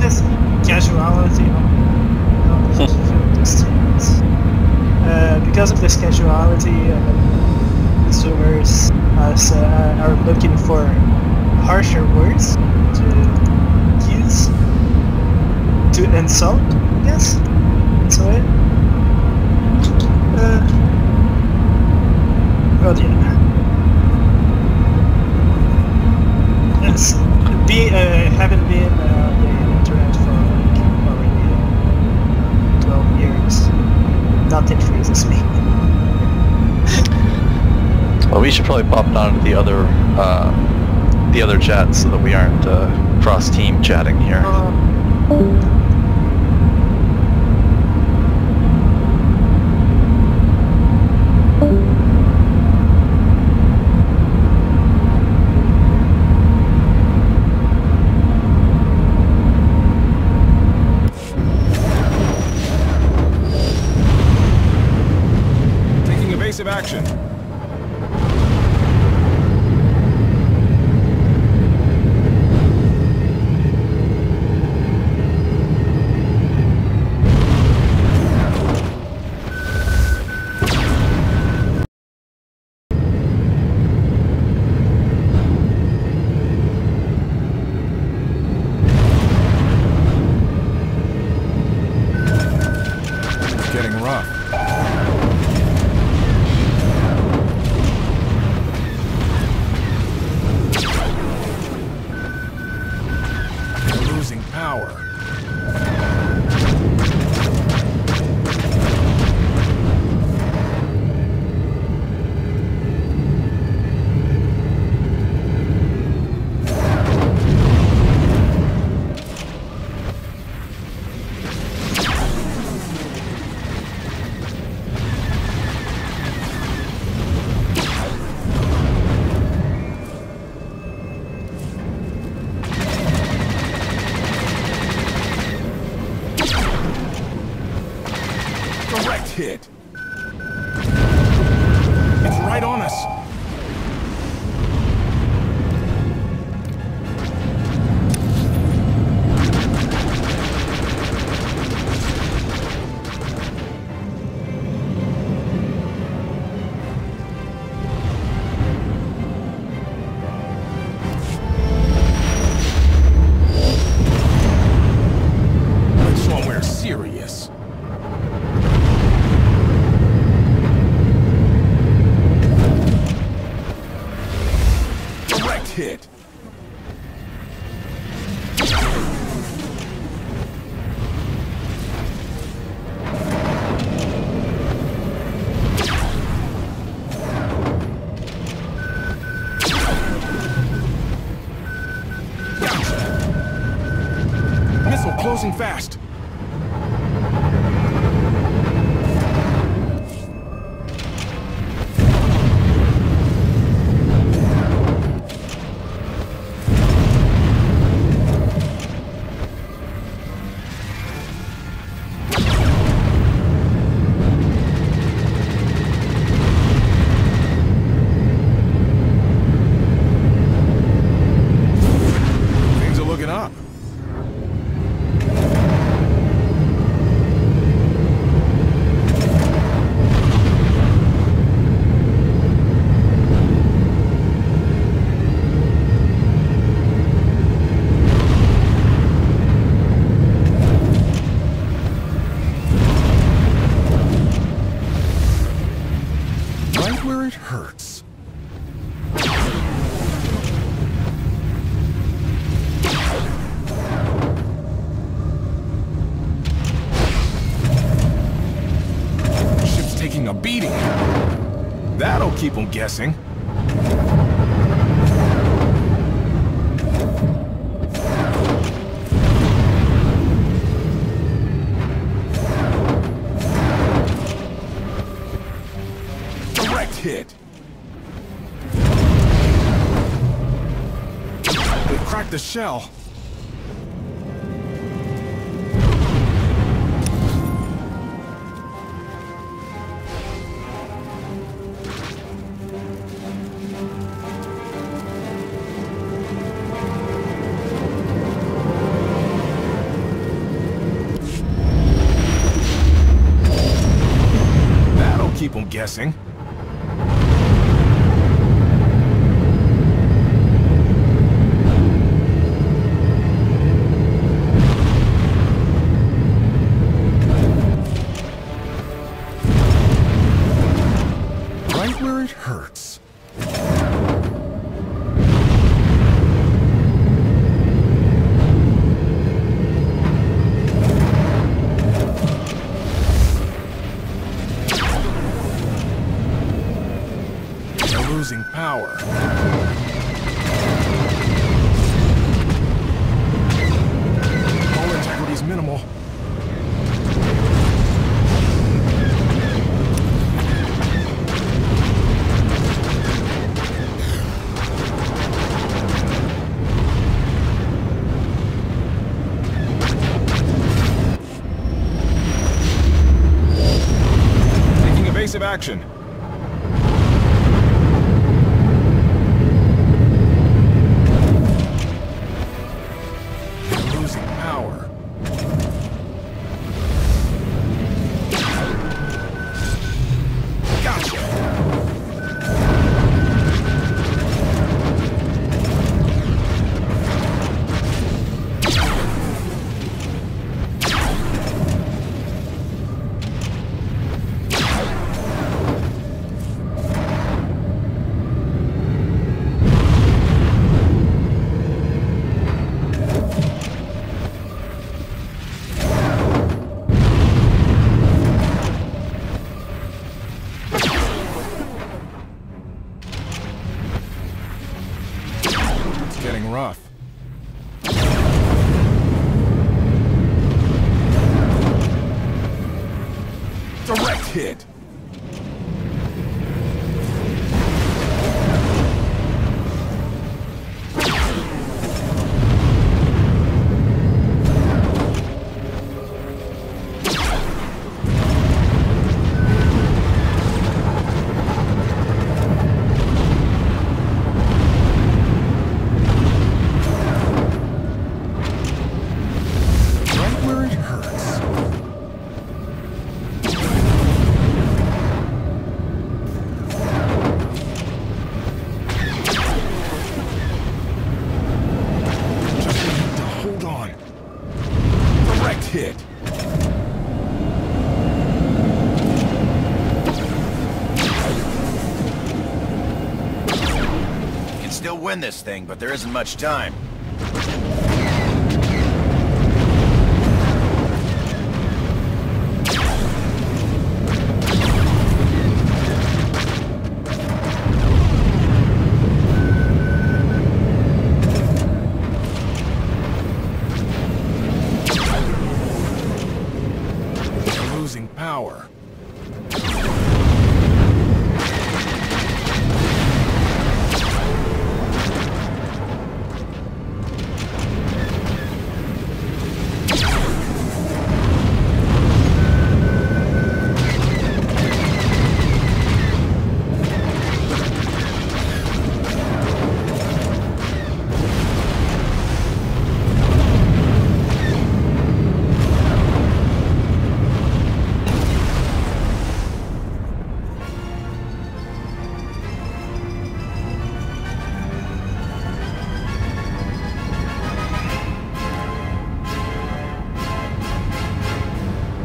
this casuality on, on. Uh, because of this casuality, uh, consumers as, uh, are looking for harsher words to use to insult, I guess. So it. Uh, well, yeah. Yes, be uh, having been uh, nothing freezes me. Well, we should probably pop down to the other, uh, the other chat so that we aren't uh, cross-team chatting here. Uh, power. Direct Closing fast. Keep them guessing. Direct hit. They cracked the shell. Guessing. Right where it hurts. Power. Hull integrity's minimal. Action. Losing power. Direct hit. Still win this thing, but there isn't much time.